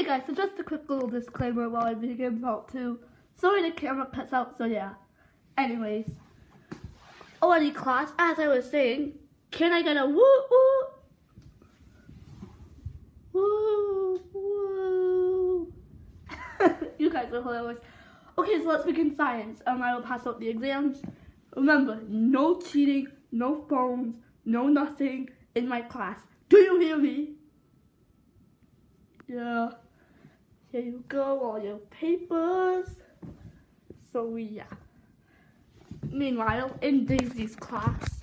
Okay guys, so just a quick little disclaimer while I begin part two. Sorry the camera cuts out, so yeah. Anyways. Already class, as I was saying, can I get a woo woo? Woo woo. you guys are hilarious. Okay, so let's begin science. Um, I will pass out the exams. Remember, no cheating, no phones, no nothing in my class. Do you hear me? Yeah. Here you go, all your papers. So yeah. Meanwhile, in Daisy's class,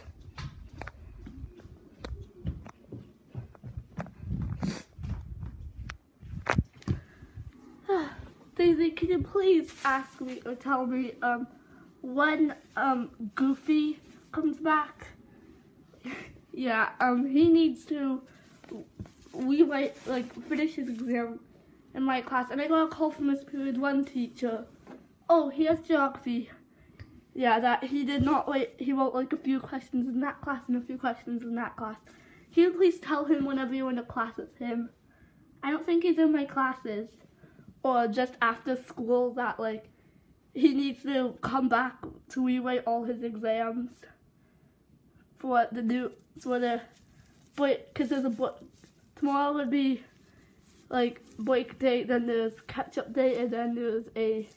Daisy, can you please ask me or tell me um when um Goofy comes back? yeah, um he needs to we might like finish his exam in my class and I got a call from his period one teacher. Oh, he has geography. Yeah, that he did not wait he wrote like a few questions in that class and a few questions in that class. Can you please tell him whenever you're in a class it's him? I don't think he's in my classes or just after school that like he needs to come back to rewrite all his exams for the new for the but because there's a book tomorrow would be like break day then there's catch up day and then there's a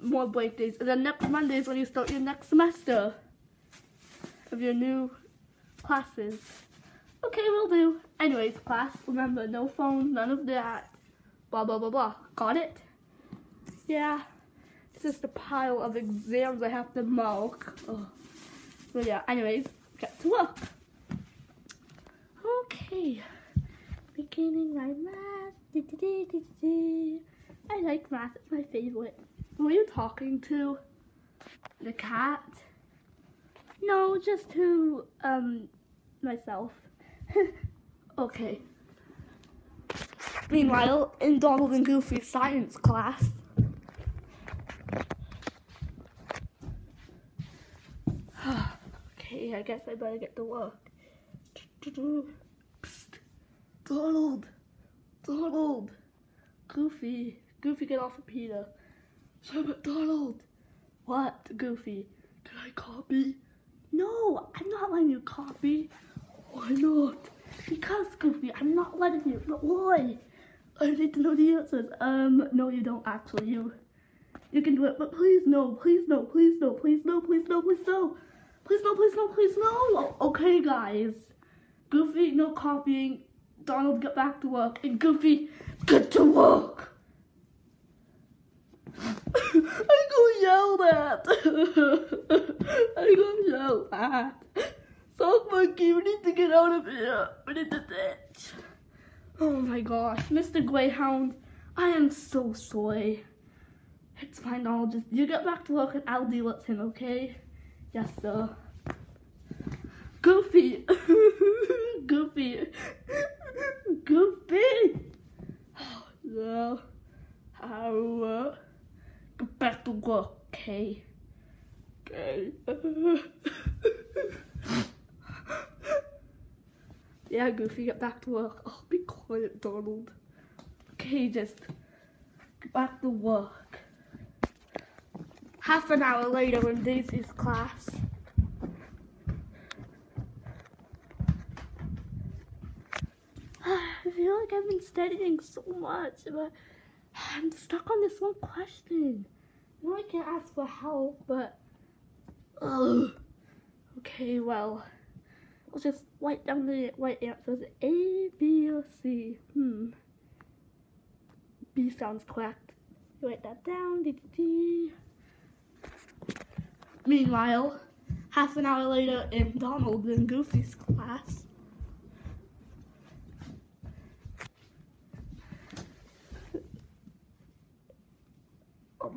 more break days and then next Monday is when you start your next semester of your new classes okay we'll do anyways class remember no phone none of that blah blah blah blah. Got it? Yeah. It's just a pile of exams I have to mark. Oh. So yeah, anyways, get to work. Okay. Beginning my math. I like math, it's my favorite. Who are you talking to? The cat? No, just to um myself. okay. Meanwhile, in Donald and Goofy's science class, okay, I guess I better get to work. Donald! Donald! Goofy! Goofy, get off of Peter. So, but Donald! What, Goofy? Can I copy? No, I'm not letting you copy. Why not? Because, Goofy, I'm not letting you. But why? I need to know the answers. Um, no, you don't actually. You, you can do it. But please, no, please, no, please, no, please, no, please, no, please, no. Please, no, please, no, please, no. Okay, guys. Goofy, no copying. Donald, get back to work, and Goofy, get to work. I got yelled at. I got yelled at. Sock monkey, we need to get out of here. We need to ditch. Oh my gosh, Mr. Greyhound, I am so sorry. It's fine, I'll just, you get back to work and I'll deal with him, okay? Yes, sir. Goofy! Goofy! Goofy! Oh, no. I'll uh, get back to work, okay? Okay. Yeah, Goofy, get back to work. Oh, be quiet, Donald. Okay, just get back to work. Half an hour later in Daisy's class. I feel like I've been studying so much, but I'm stuck on this one question. Know I can't ask for help, but... Ugh. Okay, well... I'll just write down the right answers. A, B, or C. Hmm. B sounds correct. write that down. D, D, D. Meanwhile, half an hour later in Donald and Goofy's class,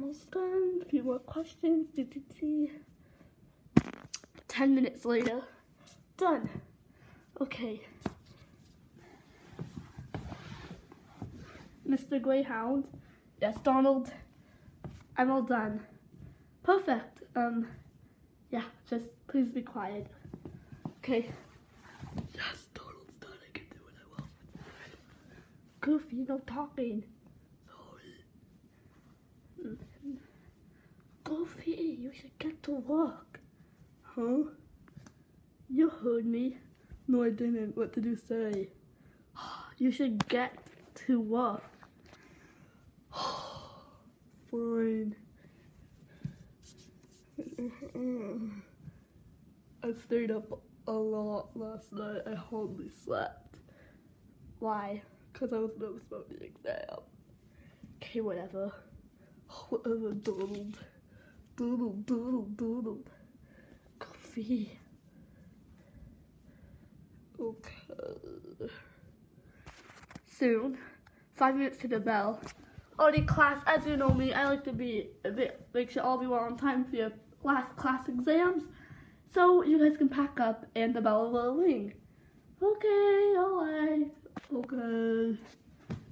almost done. A few more questions. D, D, D. Ten minutes later. Done. Okay. Mr. Greyhound. Yes, Donald. I'm all done. Perfect. Um, yeah, just please be quiet. Okay. Yes, Donald's done. I can do what I want. Goofy, no talking. Sorry. Goofy, you should get to work. Huh? You heard me. No, I didn't. What did you say? You should get to work. Fine. I stayed up a lot last night. I hardly slept. Why? Because I was nervous about the exam. Okay, whatever. Whatever, Donald. Donald, doodle doodle Coffee. Okay. Soon. Five minutes to the bell. Already class, as you know me, I like to be a bit, make sure all be well on time for your last class exams. So you guys can pack up and the bell will ring. Okay, alright. Okay.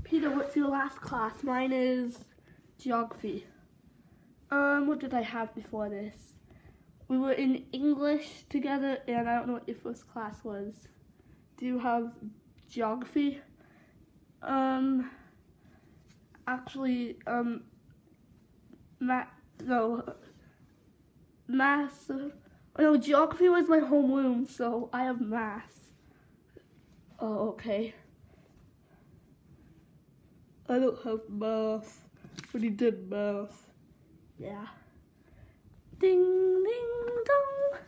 Peter, what's your last class? Mine is geography. Um, what did I have before this? We were in English together and I don't know what your first class was. Do you have geography? Um, actually, um, math, no, math, no, geography was my homeroom, so I have math. Oh, okay. I don't have math, but he did math. Yeah. Ding, ding, dong.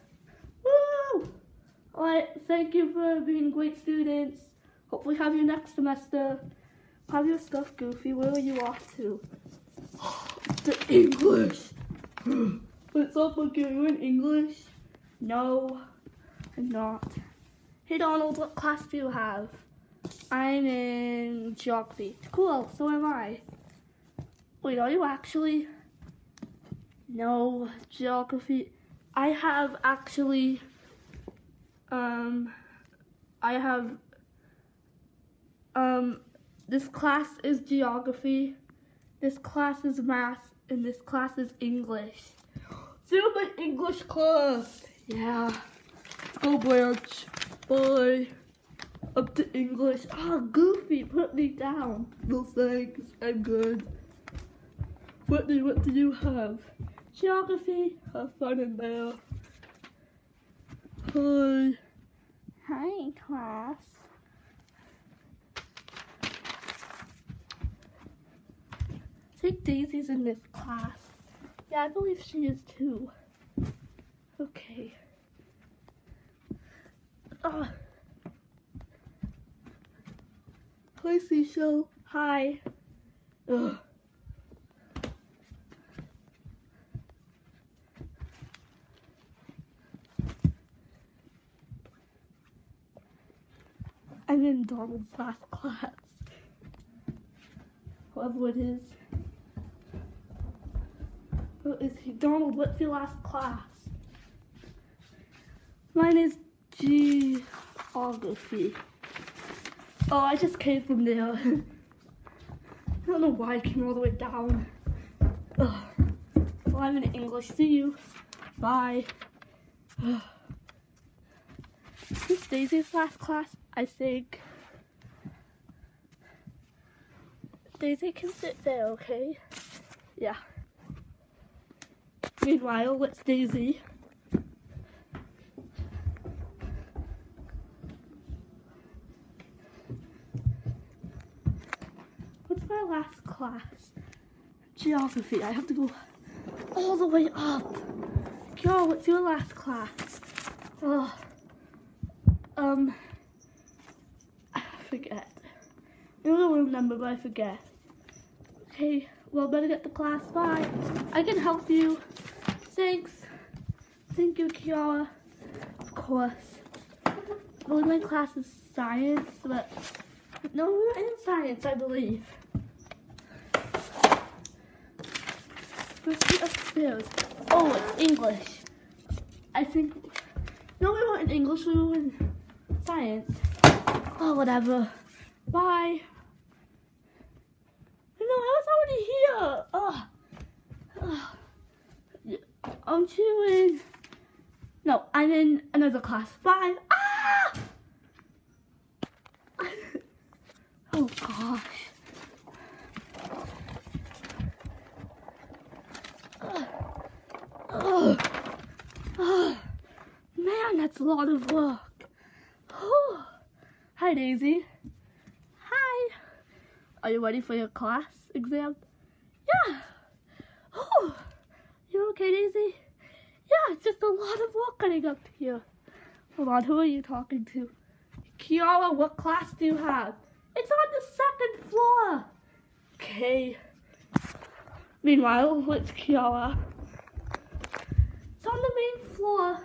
Woo! Alright, thank you for being great students. Hopefully have you next semester. Have your stuff, Goofy. Where are you off to? the English. What's up, okay? You in English? No, I'm not. Hey Donald, what class do you have? I'm in geography. Cool, so am I. Wait, are you actually? No, geography. I have actually, um, I have, um, this class is geography, this class is math, and this class is English. So my English class. Yeah. Go Blanche. Bye. Up to English. Ah, oh, Goofy, put me down. No thanks, I'm good. Whitney, what do you have? Geography. Have fun in there. Hi. Hi, class. I think Daisy's in this class. Yeah, I believe she is too. Okay. Ah. Hi, Seashell. Hi. Ugh. In Donald's last class. Whoever it is. Who is he? Donald, what's your last class? Mine is geography. Oh, I just came from there. I don't know why I came all the way down. Ugh. Well, I'm in English. See you. Bye. This Daisy's last class, I think. Daisy can sit there, okay? Yeah. Meanwhile, what's Daisy? What's my last class? Geography. I have to go all the way up. Yo, what's your last class? Oh, um, I forget. I room but I forget. Okay, well, better get the class. Bye. I can help you. Thanks. Thank you, Kiara. Of course. Well, my class is science, but no, we're in science, I believe. Let's upstairs. Oh, it's English. I think. No, we weren't in English, we were in science. Oh, whatever. Bye here. Oh. oh. I'm chewing. No, I'm in another class. Five. Ah! oh gosh. Oh, oh, Man, that's a lot of work. Oh, Hi, Daisy. Are you ready for your class exam? Yeah. Oh, you okay, Daisy? Yeah, it's just a lot of work getting up here. Hold on, who are you talking to? Kiara, what class do you have? It's on the second floor. Okay. Meanwhile, it's Kiara. It's on the main floor.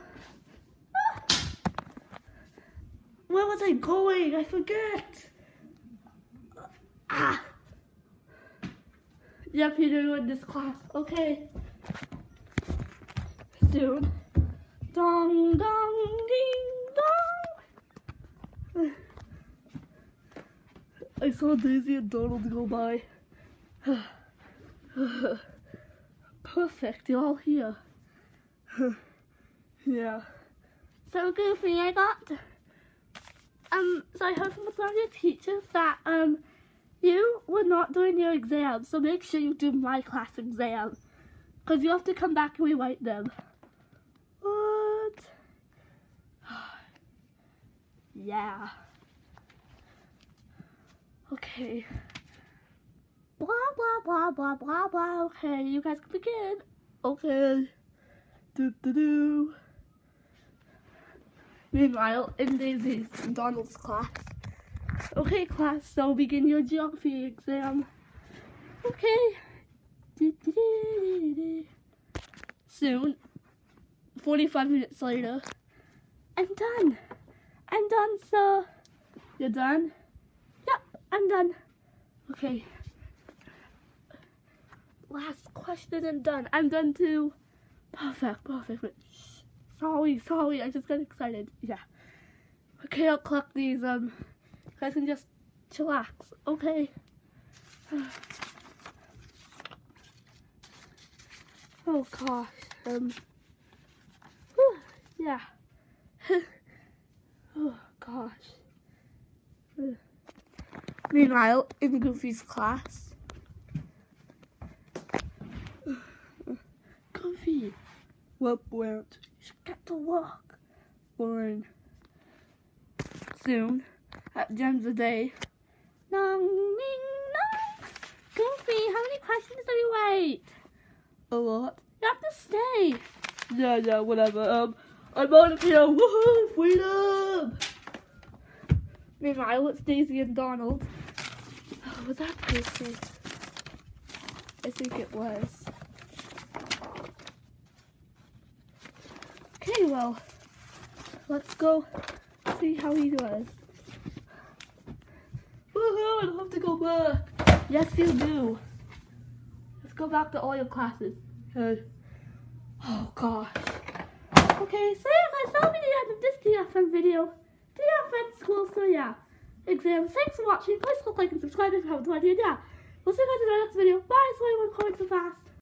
Ah. Where was I going? I forget. Yep, you're doing this class. Okay. Soon. Dong, dong, ding, dong. I saw Daisy and Donald go by. Perfect, you're all here. yeah. So Goofy, I got um so I heard from some of your teachers that um you were not doing your exams, so make sure you do my class exam. Cause you have to come back and rewrite them. What? yeah. Okay. Blah, blah, blah, blah, blah, blah. Okay, you guys can begin. Okay. Do, do, do. Meanwhile, in Daisy's Donald's class. Okay, class, so begin your geography exam. Okay. Soon, 45 minutes later, I'm done. I'm done, sir. You're done? Yep, I'm done. Okay. Last question and done. I'm done too. Perfect, perfect. Sorry, sorry, I just got excited. Yeah. Okay, I'll collect these. Um, guys can just chillax. Okay. Oh gosh. Um. Whew, yeah. oh gosh. Meanwhile, in Goofy's class. Goofy. What went? You should get to work. Boring. Soon, at the end of the day. Nong, ning, nong. Goofy, how many questions do you wait? A lot. You have to stay. Yeah, yeah, whatever. Um, I'm out of here. Woohoo, freedom! Meanwhile, it's Daisy and Donald. Oh, was that Daisy? I think it was. Okay, well, let's go see how he does. Woohoo, I don't have to go back. Yes, you do. Let's go back to all your classes. Oh, gosh. Okay, so yeah, guys, that'll be the end of this DFM video. DFM school, so yeah. Exams. Thanks for watching. Please click like and subscribe if you haven't already. And yeah, we'll see you guys in the next video. Bye, sorry I'm going so fast.